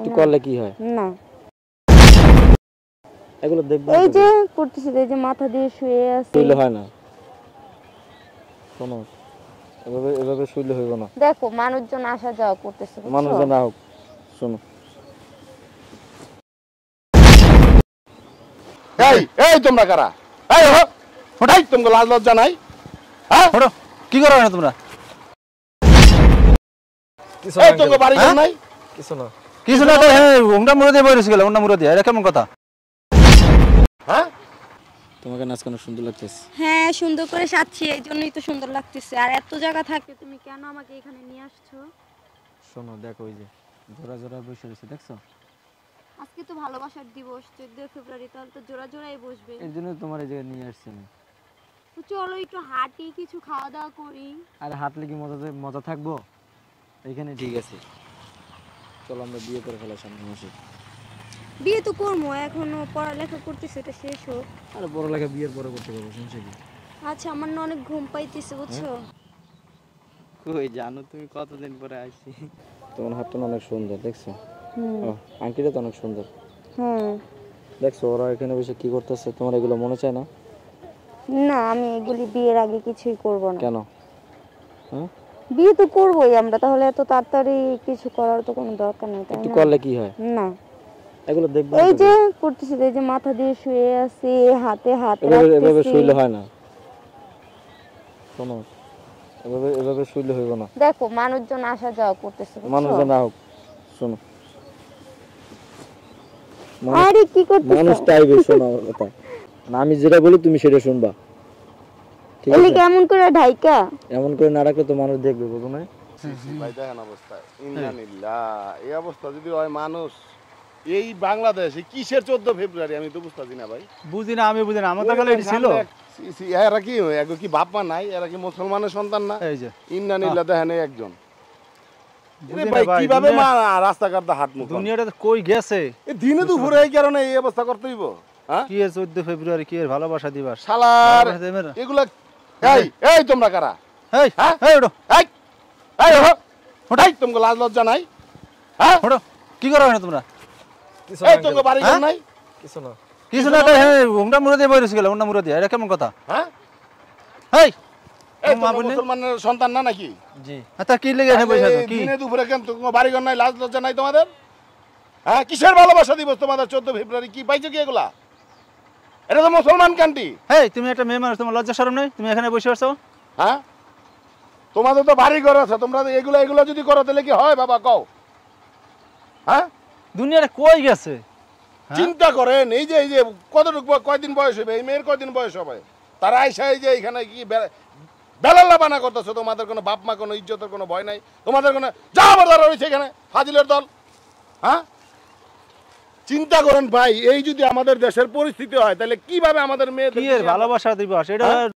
একটু করলে কি হয়? না। এগুলো দেখবে এই যে করতেছি এই যে মাথা দিয়ে শুয়ে আছে। শুইলে হয় না। শোনো এভাবে এভাবে শুইলে হইব না। দেখো মানুষজন আসা যাওয়া করতেছে মানুষজন না হোক শোনো। এই এই তোমরা কারা? এই হো হঠাৎ তোমাকে লাজ লজ্জা নাই? হ্যাঁ? হটো কি করো না তোমরা? কিছু এই তোমাকে বাড়ি ঘর নাই? কিছু না। কিছু না হ্যাঁ উংটা মুড়ে দিয়ে বইরেছে গেল উংটা মুড়ে দিয়ে এটা কেমন কথা? হ্যাঁ? তোমাকে নাচ কেন সুন্দর লাগতেছে। হ্যাঁ সুন্দর করে সাজছি এই জন্যই তো সুন্দর লাগতেছে। আর এত জায়গা থাকতে তুমি কেন আমাকে এখানে নিয়ে আসছো? শোনো দেখো ওই যে জোড়া জোড়া বসে রয়েছে দেখছ? আজকে তো ভালোবাসার দিবস চোদ্দই ফেব্রুয়ারি তাহলে তো জোড়া জোড়াই বসবে। এর জন্য তোমার এই জায়গায় নিয়ে আসছি আমি। তো চলো একটু হাঁটি কিছু খাওয়া দাওয়া করি। আর হাঁটলে কি মজা মজা থাকব? এইখানে ঠিক আছে। চলো আমরা বিয়ে করে ফেলা সামনে মাসে। বিয়ে তো করব এখনও পড়ালেখা করতেছে এটা শেষ হোক। আর পড়ালেখা বিয়ের পরে করতে পারব শুনছে কি? আচ্ছা আমার না অনেক ঘুম পাইতেছে বুঝছ? কই জানো তুমি কতদিন পরে আসছি তোমার হাতটা না অনেক সুন্দর দেখছ? আংটিটা তো অনেক সুন্দর। হ্যাঁ দেখছ ওরা এখানে বসে কি করতেছে? তোমার এগুলো মনে চায় না? না আমি এগুলি বিয়ের আগে কিছুই করব না। কেন? হ্যাঁ? বিয়ে তো করবোই আমরা তাহলে এত তাড়াতাড়ি কিছু করার তো কোনো দরকার নেই একটু করলে কি হয়? না। এগুলো দেখবে এই যে করতেছি এই যে মাথা দিয়ে শুয়ে আছি হাতে হাত এভাবে এভাবে শুইলে হয় না। শোনো এভাবে এভাবে শুইলে হইব না। দেখো মানুষজন আসা যাওয়া করতেছে মানুষজন না হোক শোনো। আরে কি করতেছো? মানুষ চাইবে শোনো আমার কথা। না আমি যেটা বলি তুমি সেটা শুনবা। এলি কেমন করে ঢাইকা? এমন করে না রাখলে তো মানুষ দেখবে বুঝো না ভাই দেখেন অবস্থা। এই অবস্থা যদি হয় মানুষ এই বাংলাদেশে কিসের চোদ্দ ফেব্রুয়ারি আমি তো বুঝতেছি না ভাই। বুঝি না আমি বুঝি না। গেলে এটি ছিল। এরা কি এগো কি বাপ মা নাই? এরা কি মুসলমানের সন্তান না? এই যে। দেখেন একজন। কীভাবে রাস্তাঘাট হাত মুখ দুনিয়াটা কই গেছে? দিনে দুপুরে এই কারণে এই অবস্থা হ্যাঁ? কি চোদ্দ ফেব্রুয়ারি কি ভালোবাসা দিবস? শালার ভালোবাসা দেবে না? এগুলা এই এই তোমরা কারা? এই হ্যাঁ? এই ওটো এই এই হো হঠাৎ তোমাকে লাজ লজ্জা নাই? হ্যাঁ? ওটো কি করো না তোমরা? এই তোমাকে বাড়ি ঘর নাই? কিছু না। কিছু না হ্যাঁ উংটা মুড়ে দিয়ে বইরেছে গেল মুড়ে দিয়ে। এটা কেমন কথা? হ্যাঁ? এই এই মুসলমানের সন্তান না নাকি? জি। তা কি লেগে এখানে বসে আছো? কি? দিনে দুপুরে কেন তোমার বাড়ি ঘর নাই লাজ লজ্জা নাই তোমাদের? হ্যাঁ কিসের ভালোবাসা দিবস তোমাদের? চোদ্দ ফেব্রুয়ারি কি পাইছো কি এগুলা? এটা তো মুসলমান কান্ট্রি এই তুমি একটা মেয়ে মানুষ তোমার লজ্জা শরম নেই? তুমি এখানে বসে আছো? হ্যাঁ? তোমাদের তো বাড়ি ঘর আছে তোমরা তো এগুলো এগুলো যদি করো তাহলে কি হয় বাবা কও? হ্যাঁ? দুনিয়াটা কই গেছে? হ্যাঁ? চিন্তা করেন এই যে এই যে কতটুকু কয়দিন বয়স হবে? এই মেয়ের কয়দিন বয়স হবে? তারা আইসা এই যে এখানে কি বেলাল্লা বানা করতেছো তোমাদের কোনো বাপ মা কোনো ইজ্জতের কোনো ভয় নাই? তোমাদের কোনো যা আবার তারা রয়েছে এখানে ফাজিলের দল? হ্যাঁ? চিন্তা করেন ভাই এই যদি আমাদের দেশের পরিস্থিতি হয় তাহলে কীভাবে আমাদের মেয়ে মেয়েদের ভালোবাসা দিবস? এটা